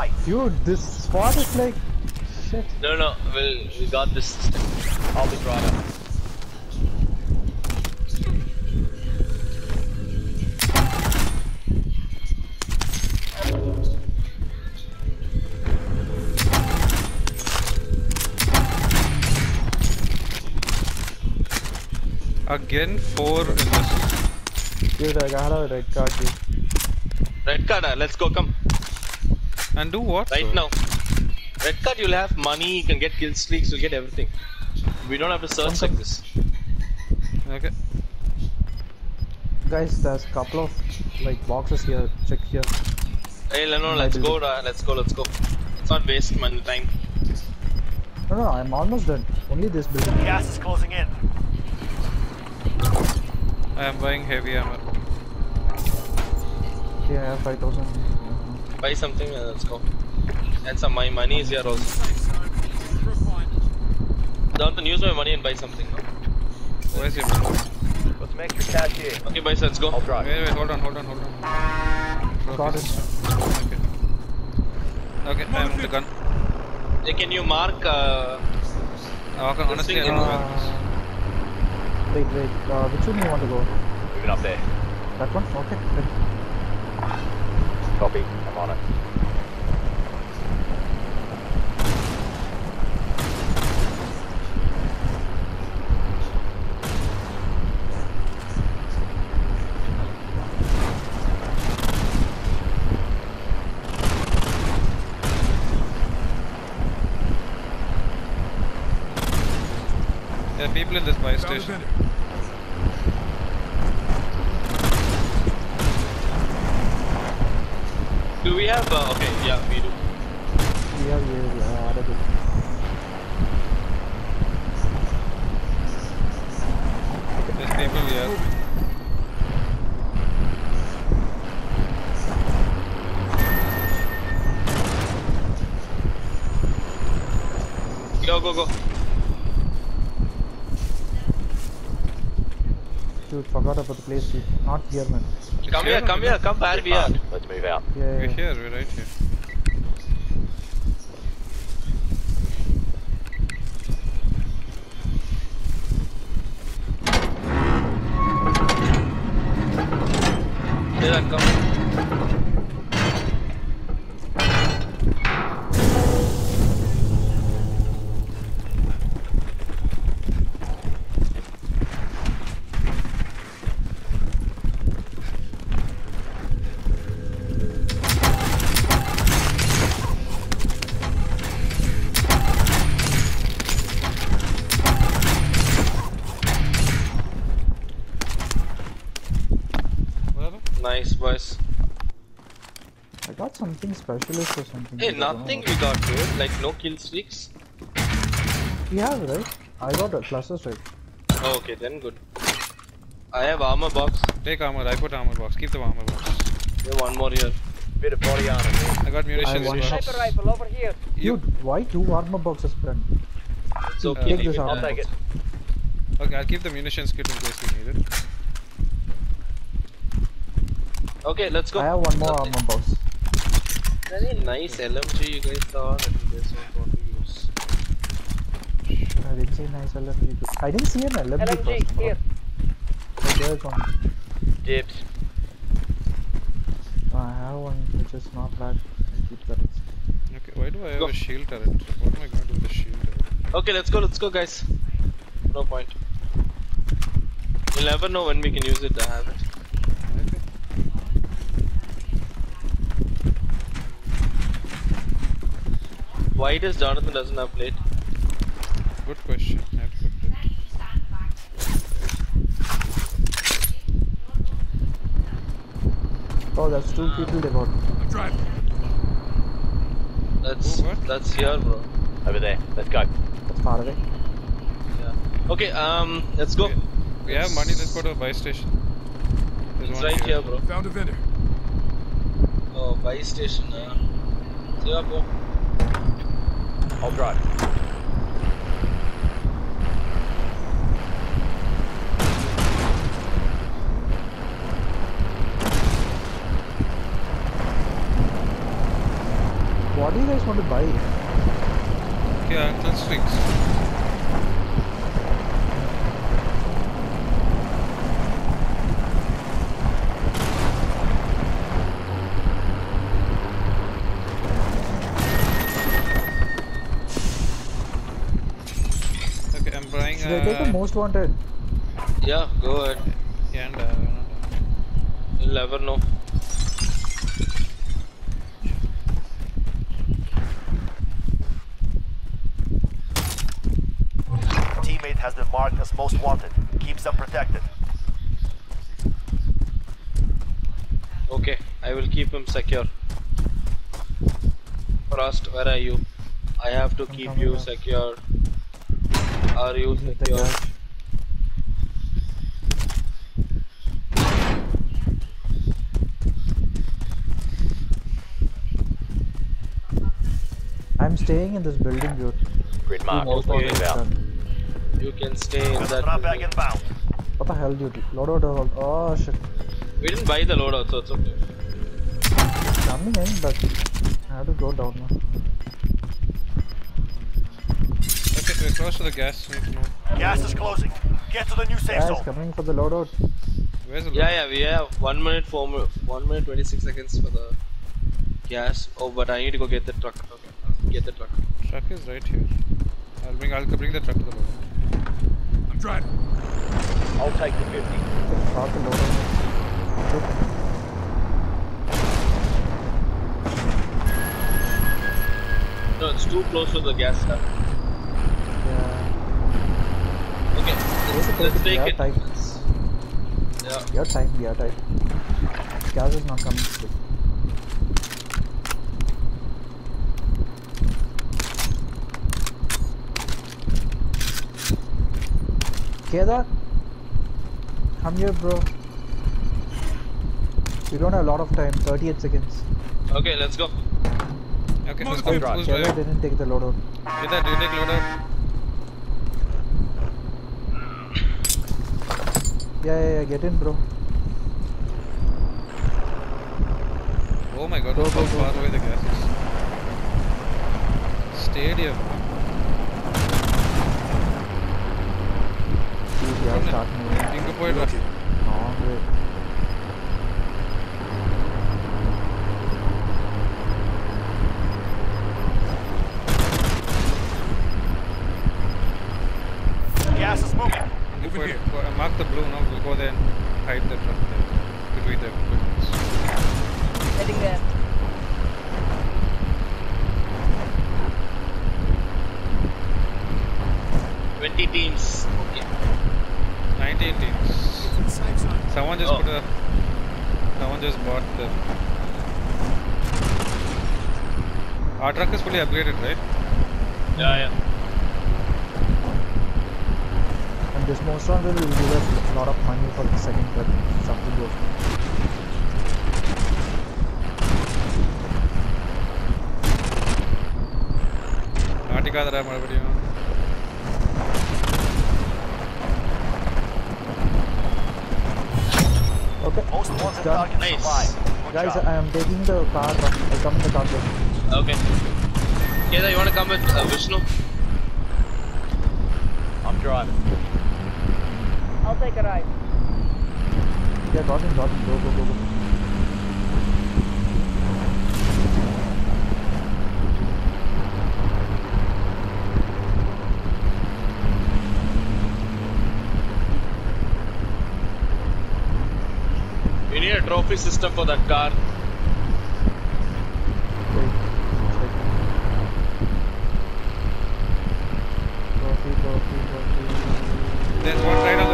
fight. Dude, this spot is like shit. No, no, we'll, we got this. I'll be brought up. Again, four in this. Dude, I got a red card, dude. Red card, uh, let's go, come. And do what? Right though? now. Red card, you'll have money, you can get kill streaks, you'll get everything. We don't have to search like this. Okay. Guys, there's a couple of like boxes here. Check here. Hey, Leno, let's go, uh, let's go, let's go. Let's not waste money time. No, no, I'm almost done. Only this building. Gas is closing in. I am buying heavy armor. Okay, I have 5000. Buy something and let's go. And some my money is here also. Jonathan, use my money and buy something. No? Where's your money? Let's make your cash here. Okay, boys, let's go. I'll drive. Wait, wait, hold on, hold on, hold on. Got it. Okay. Okay, I have the gun. Hey, can you mark? Uh, Uh, okay, honestly, I thing don't know in- where this is. Uh, wait, wait. Uh, which one do you want to go? Moving up there. That one? Okay. Good. Copy. I'm on it. There are people in this buy station. Have? Uh, okay, yeah, we do. We have here. Yeah, added it. There's people here. Go, go, go. Dude, forgot about the place. Dude. Not here, man. Come here, come here, come where we are. Let's move out. Yeah, We're here, we're right here. Here I come. Something specialist or something. Hey, I don't know nothing what- we got, dude. Like no kill streaks. We have, right? I got a cluster strike. Oh, okay, then good. I have armor box. Take armor, I put armor box. Keep the armor box. We have one more here. Bit of body armor here. I got munitions. want here. Sniper rifle over here. You- Dude, why two armor boxes, friend? It's Uh, okay. Take leave this armor I'll take it. Okay, I'll keep the munitions kit in case we need it. Okay, let's go. I have one more Nothing. armor box. Very nice LMG you guys thought and you guys don't want to use. I didn't see nice LMG. dude. I didn't see an LMG, LMG first. here. But there's one. Dibs. I have one which is not bad. I keep. Okay, why do I have Go. a shield turret? What am I going to do with the shield turret? Okay, let's go, let's go, guys. No point. You'll never know when we can use it. I have it. Okay. Why does Jonathan doesn't have plate? Good question. I have put it. Oh, that's two people they got. That's Oh, what? that's here, bro. Over there. Let's go. That's far away. Yeah. Okay, um, let's go. Okay. We have money, let's go to a buy station. There's It's one right here, bro. Found a vendor. Oh, buy station. Uh, yeah, bro. I'll drive. What do you guys want to buy? Yeah, let's fix. I'm buying. Should I take the uh, most wanted? Yeah, go ahead. Yeah, and, uh, You'll never know. Teammate has been marked as most wanted. Keeps them protected. Okay, I will keep him secure. Frost, where are you? I have to I'm keep you up. secure. Are you Is it the? I'm staying in this building, dude. Grid mark. Okay. wanted Inbound. done. You can stay in that. Drop back building. inbound. What the hell, dude? Loadout or hold? Oh shit. We didn't buy the loadout, so it's okay. Coming in, but I have to go down now. Okay, we're close to the gas. We need to move. Gas is closing. Get to the new safe Guys, zone. coming for the loadout. Where's the Yeah, yeah, we have one minute, four one minute, twenty six seconds for the gas. Oh, but I need to go get the truck. Okay, I'll get the truck. Truck is right here. I'll bring. I'll bring the truck to the road. I'm driving. I'll take the 50. Start the loadout. No, it's too close to the gas tank. Yeah. Okay, Where's the let's, let's take Yeah, it. tight. Yeah. You're tight, you're tight. Gas is not coming through. Kedar? Come here, bro. We don't have a lot of time, 38 seconds. Okay, let's go. Okay, who's, Move who's, on. Kedar didn't take the loadout. Did that? Do you take loadout? Yeah, yeah, yeah. Get in, bro. Oh my god, go, go, how go, far go. away the gas is. Stadium. Dude, yeah, start moving. Gas is moving. Mark the blue now. We'll go there and hide the truck there. Between the equipments. Heading there. Twenty teams. Okay. 19 teams. Someone just Oh. put a. Someone just bought the. Our truck is fully upgraded, right? Yeah, yeah And this most one will give us a lot of money for the second trip. Something goes wrong. மாட்டிக்காதடா மறுபடியும் Okay, Most it's wanted done. targets Nice. survived. Good Guys, job. I am taking the car. I'll come in the car. bro. Okay. Kedar, you wanna come with uh, Vishnu? I'm driving. I'll take a ride. Yeah, got him, got him. Go, go, go, go. We need a trophy system for that car. Wait. Trophy, trophy, trophy. There's one right on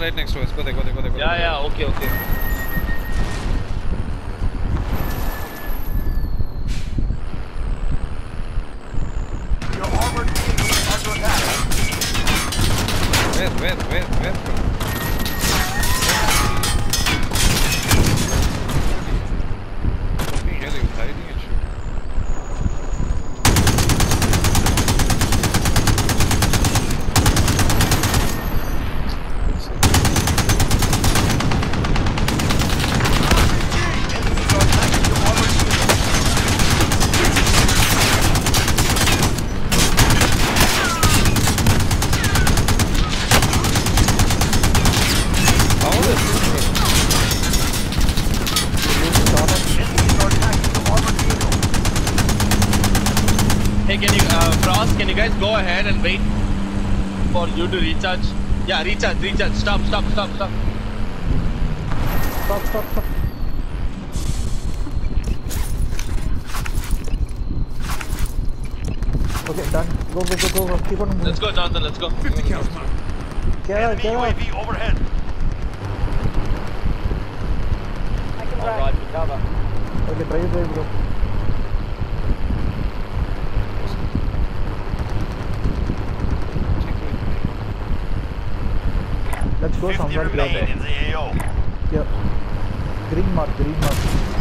there's repair right next to us go there go there go there go Yeah, there. yeah. Okay, okay. Your armored vehicle is under attack. Where? Where? Where? Where from? Fucking hell, he was hiding and shit. Enemies are attacking your armored vehicle. How is this? Enemies are attacking your armored vehicle. Hey, can you, uh, Frost, can you guys go ahead and wait for you to recharge? Yeah, recharge, recharge. Stop, stop, stop, stop. Stop, stop, stop. Okay, done. Go, go, go, go, go. Keep on moving. Let's go, Jonathan, let's go. Get out, Enemy get out. UAV overhead. I can I'll drive. ride for cover. Okay, drive, drive, bro. Go 50 somewhere remain grab in the AO. Yep. Green mark, green mark.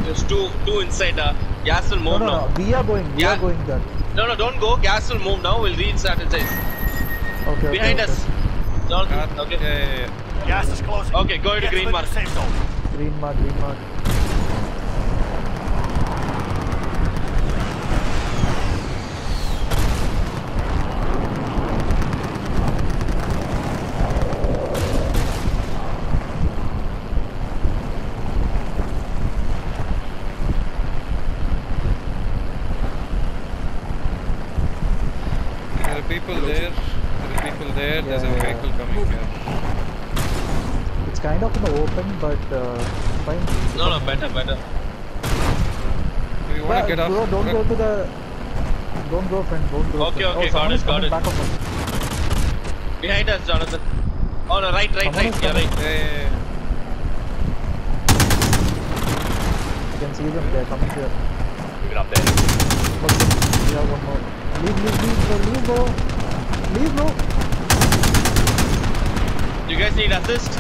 There's two, two inside. Uh, gas will move no, now. no. We are going. We Yeah. are going there. No, no, don't go. Gas will move now. We'll restart inside. Okay. okay, Behind okay. us. Jonathan, Uh, okay. Yeah, yeah, yeah. Gas is closing. Okay, go into Get green mark. Safe zone. Green mark, green mark. There are people there. There are people there. There's a Yeah, yeah, vehicle coming here. It's kind of in the open, but uh, fine. No, no, better, better. Do you want Well, to get off? bro, don't Bro, go to the. Don't go, friend. Don't go. Okay, friend. okay, oh, someone got it, got it. Back of us. Behind us, Jonathan. Oh, no, right, right, Someone right. is You're right. Yeah, yeah, yeah. You can see them. They're coming here. Moving up there. Okay, we have one more. Leave, leave, leave, bro. Leave, bro. Leave, bro. You guys need assist?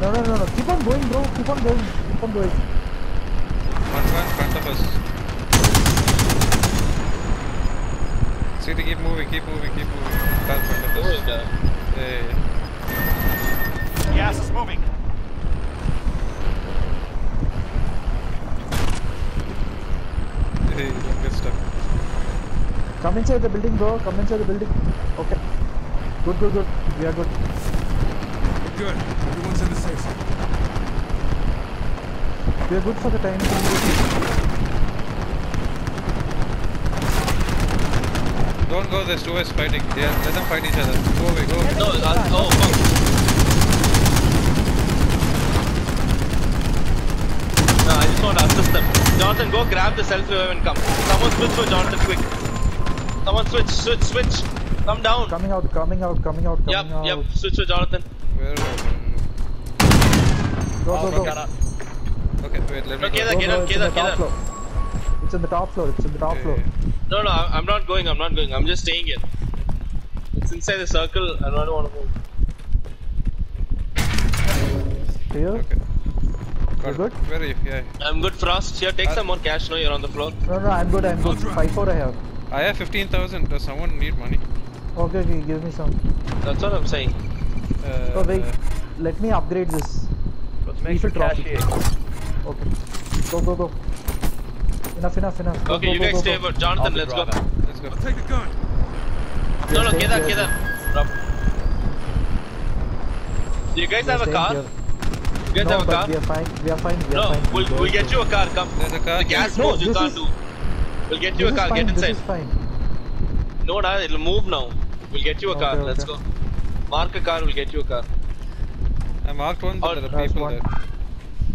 No, no, no, no. Keep on going, bro. Keep on going. Keep on going. One car in front of us. See, they keep moving, keep moving, keep moving. Car in front of Oh, us. yeah. Yeah, yeah, yeah. Gas is moving. Hey, don't get stuck. Come inside the building, bro. Come inside the building. Okay. Good, good, good. We are good. Good. Everyone's in the safe zone. We are good for the time. Don't go, there's two ways fighting. Yeah, let them fight each other. Go away, go away. No, uh, oh, fuck. No, I just want to assist them. Jonathan, go grab the self revive and come. Someone switch for Jonathan, quick. Someone switch, switch, switch. Come down. Coming out, coming out, coming out, coming Yep, out. yep. yep, Switch for Jonathan. Where? Go, Oh, go, go. Okay, wait, let me Okay, go. then. Go, Get bro, up, it's get in the top floor. It's in the top floor. It's in the top Yeah, floor. yeah, No, no, I- I'm not going. I'm not going. I'm just staying here. It's inside the circle. I don't want to move. Here. Okay. Got You it. good? Where are you? Yeah. I'm good, Frost. Here, take Uh, some more cash. No, you're on the floor. No, no, I'm good. I'm good. Five four I have. I have 15,000. Does someone need money? Okay, okay. Give me some. That's what I'm saying. Uh, Oh wait. Let me upgrade this. Got some We extra should cash it. here. Okay. Go, go, go. Enough, enough, enough. Go, Okay, go, you guys go, stay. go. But Jonathan, let's go. Let's go. I'll take the gun. No, no, staying get that, here, get sir. that. Drop. Do you guys We are have a car? here. You guys no, have a car? we are fine. We are fine. We are No, fine. we'll, we'll get you a car. Come. There's a car. The gas no, moves, you can't is- do. We'll get you This a is car. fine. Get This inside. is fine. No, nah, it'll move now. We'll get you a car. Okay, Let's go. Mark a car. We'll get you a car. I marked one, but Oh, there are people one. there.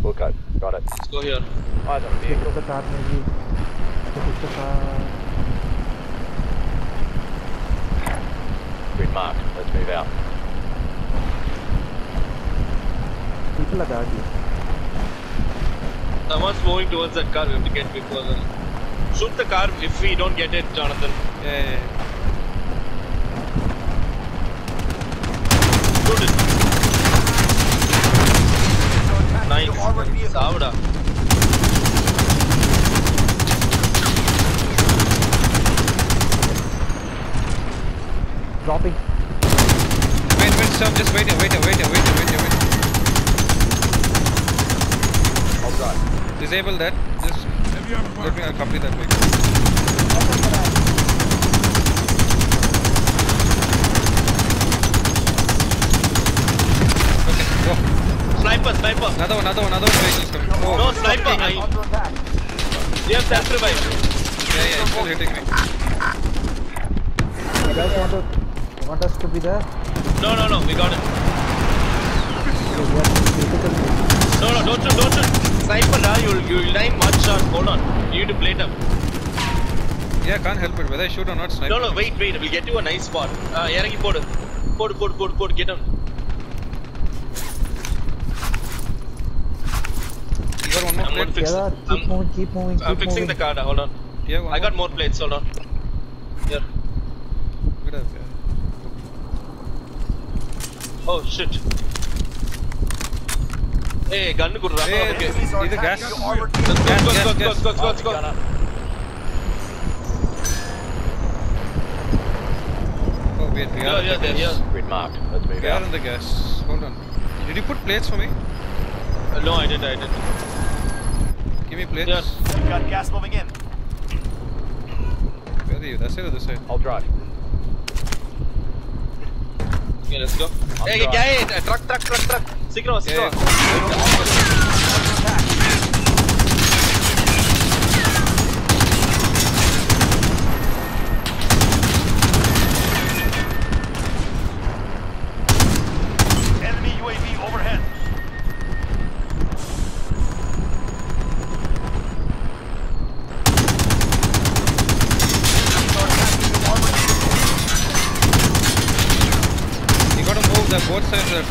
Full code. Got it. Let's go here. Eyes on a Pick vehicle. up the car, maybe. Pick up the car. Grid marked. Let's move out. People are guard. Someone's moving towards that car. We have to get before them. Shoot the car if we don't get it, Jonathan. Yeah, nice. Dropping. Wait, wait, sir. Just wait wait wait wait wait wait. Oh god. Disable that. Just let me I'll complete that vehicle. Go. Sniper, sniper. Another one, another one, another one vehicle is coming. Oh, No sniper. I, Under attack. you have self revive. yeah, yeah, he's still hitting me. You guys want to want us to be there? No, no, no. We got it. So we have to difficult. No, no. Don't shoot. Don't shoot. Sniper, nah, you'll you'll die one shot. Hold on. You need to plate up. Yeah, can't help it. Whether I shoot or not, sniper. No, no. Wait, wait. We'll get you a nice spot. Uh, இறங்கி போடு. போடு, போடு, போடு, போடு. Get him. got one more I'm plate. Fixing, yeah, keep I'm, moving, keep moving. Keep I'm fixing the car, hold on. Yeah, I got more plates, hold on. Here. Yeah. Oh shit. Hey, gun good run. Hey, okay. Either gas. Gas. Gas. Gas. Gas. Gas. Gas. Gas. Gas. wait, we are. Yeah, yeah, there, yeah. Grid marked. Let's move we out. Are in the gas. Hold on. Did you put plates for me? Uh, no, I did, I did. Give me blitz. Yes. We've got gas moving in. Where are you? That's it or this side? I'll drive. Okay, let's go. I'll hey, drive. क्या Truck, truck, truck, truck. Signal, signal. Yeah.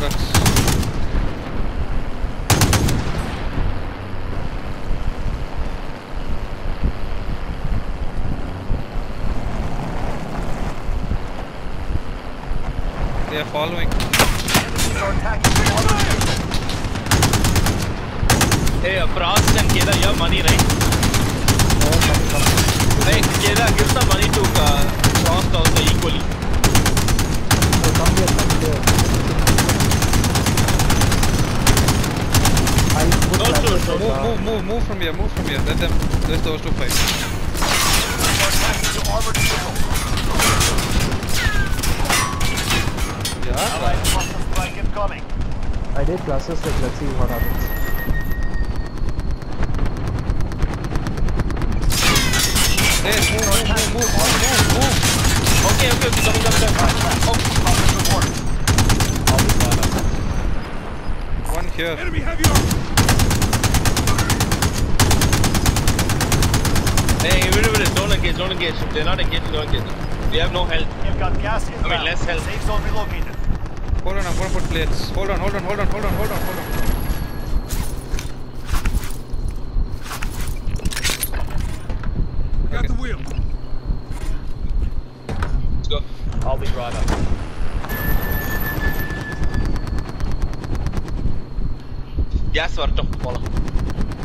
Of. They are following. Hey, uh, Frost and Keda, you have money, right? No, come, come. Hey, Keda, give some money to uh, Frost also equally. So come here, come here. Flashes Move, move, move, move from here, move from here. Let them, let those two fight. Yeah. I did classes, like let's see what happens. Hey, move, move, move, move, move, move. Okay, okay, okay, coming, coming, coming. Oh, Progress report. I'll be driver. One here. Enemy heavy armor. hey, wait a minute, don't engage, don't engage. If they're not engaged, don't engage. We have no health. You've got gas inbound. I mean, less health. Safe zone relocated. Hold on, I'm gonna put plates. Hold on, hold on, hold on, hold on, hold on, hold on.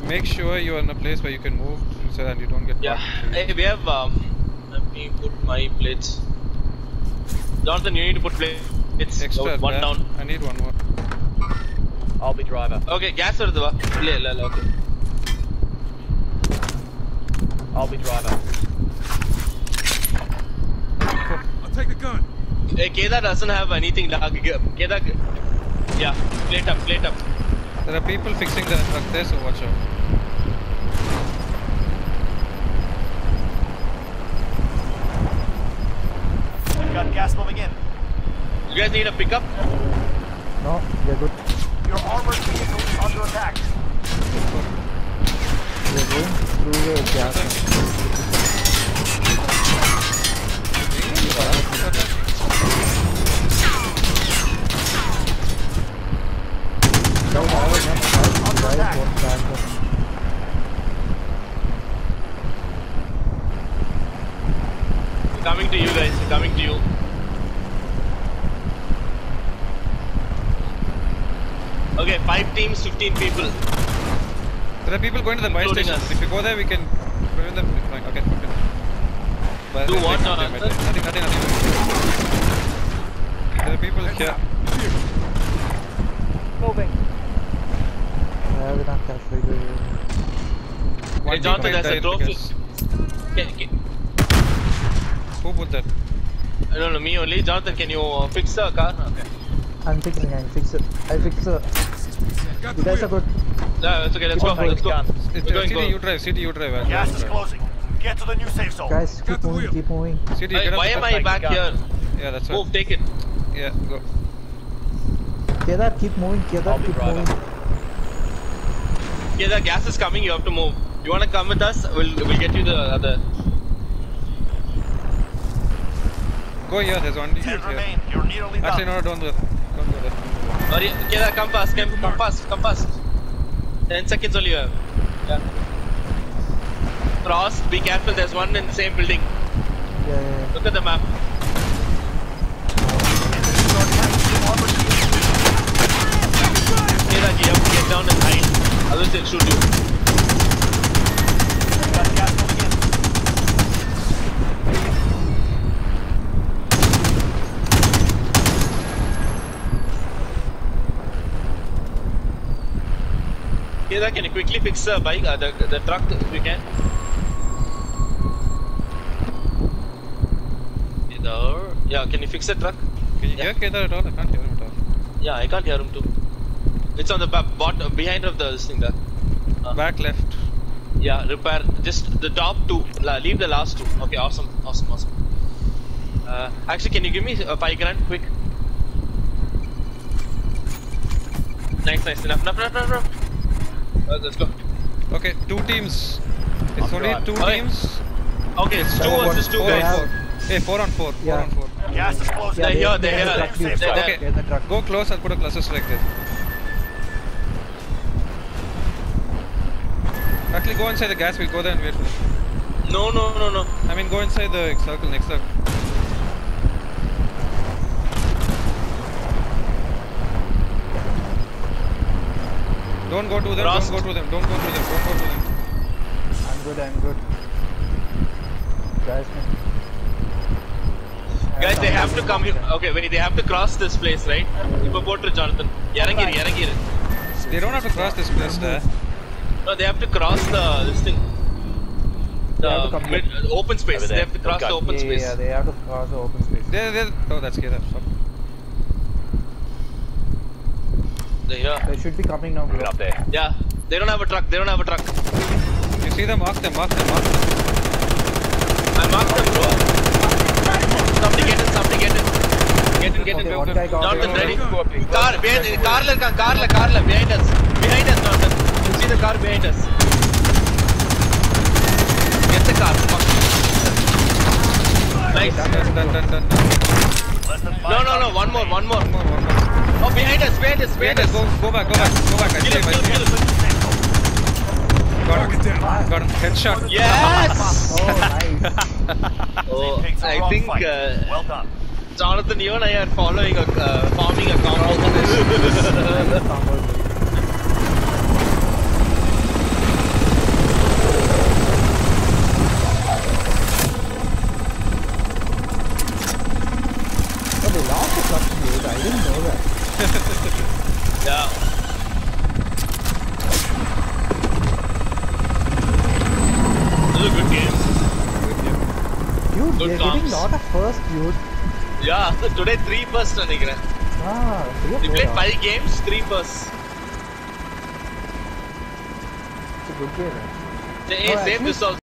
make sure you are in a place where you can move so that you don't get yeah. hey, we have um, let me put my plates. Jonathan you need to put plates. It's Extra, oh, one man. down. I need one more. I'll be driver. Okay gas or the okay. I'll be driver. I'll take the gun. Hey, Keda doesn't have anything. Keda yeah, plate up, plate up. There are people fixing the truck there, so watch out. Got gas moving in. You guys need a pickup? No, we're good. Your armored vehicle is under attack. We're going through the gas. No, no, no, no, guys, attack. don't back up. Coming to you guys. Coming to you. Okay, five teams, 15 people. There are people going to the buy Including station. us. If you go there, we can prevent them. Okay, okay. But Do what, they- uh, they- they- Nothing, nothing, nothing. There are people here. Moving. I have enough cash for you. Hey, Jonathan, One there's a died, I trophy. Can, can, Who put that? I don't know, me only. Jonathan, can you uh, fix the car? Okay. I'm fixing, I'm fixing. I fix it. Got You the guys are wheel. good. Yeah, it's okay. Let's go. Keep Let's go. gun. It, We're going, CD, go. you drive. CD, you drive. I'll Gas I'll is drive. closing. Get to the new safe zone. Guys, Got keep the moving, wheel. keep moving. CD, Hey, get why up. am I back gun. here? Yeah, that's right. Move, take it. Yeah, go. Kedar, keep moving. I'll Kedar, be keep driver. moving. Yeah, the gas is coming. You have to move. You wanna come with us? We'll we'll get you the other. Go here, there's one Ten here. remain. You're nearly Actually, done. no, don't do that. Don't do that. Come fast. Come, come fast. Come fast. Ten seconds only you have. Yeah. Cross. Be careful. There's one in the same building. Yeah, yeah, yeah. Look at the map. Kedar, you have to get down and hide. Otherwise they'll shoot you. Got gas moving in. Can you quickly fix the bike, uh, the the truck if you can? Kedar, yeah, can you fix the truck? Can you Yeah. hear Kedar at all? I can't hear him at all. Yeah, I can't hear him too. It's on the bottom, behind of the this thing there. Uh, Back left. Yeah, repair just the top two. La- leave the last two. Okay, awesome, awesome, awesome. Uh, actually, can you give me uh, five grand quick? Nice, nice, enough, enough, enough, enough. enough. Uh, let's go. Okay, two teams. It's I'll only drive. two Okay. teams. Okay, it's two one- versus two Four on guys. four. Hey, four on four. Four Yeah. on four. Gas is closing. They're here, they're they here. have the truck, Safe dude. zone. They're Okay. The. Go close, I'll put a cluster strike there. Actually, go inside the gas, we'll go there and wait for them. No, no, no, no. I mean, go inside the circle, next circle. Don't go to them, Frost. don't go to them, don't go to them, don't go to them. I'm good, I'm good. Guys, man. Guys, they have to come here. Okay, wait, they have to cross this place, right? இப்போ போட்டுரு Jonathan. இறங்கிரு, இறங்கிரு. They don't have to cross this place there. No, they have to cross the this thing. The have to come mid, open space. Over They there. have to cross Okay. the open Yeah, space. yeah, they have to cross the open space. There, there. Oh, that's here. Fuck. They're here. They should be coming now. Bro. Up there. Yeah. They don't have a truck. They don't have a truck. You see them? Mark them. Mark them. Mark them. I marked them, bro. Somebody get it. Somebody get it. Get in, get in. Okay. Jonathan, ready? Car, behind, car, car, car, car, behind us. Behind us, Jonathan. You see the car behind us. Get the car. Nice. Done, done, done, done. No, no, no. One more, one more. One more, one more. Oh, behind us. Behind us. Behind us. go, go back, go back, go back. I Kill see him. him, I Kill him. see him. Kill him. Got Target him. Got him. Headshot. Yes. Oh, nice. Oh, Takes a I wrong think fight. uh, well done. Jonathan, you and I are following a uh, forming a combo. Combo. Oh, they lost the clutch dude. I didn't know that. yeah. This is a good game. Dude, Good they're getting comps. lot of first, dude. Yeah, today three first நினைக்கிறேன். Ah, three or We four, played ah. five games, three first. It's a good game. Hey, Oh, save actually- this also.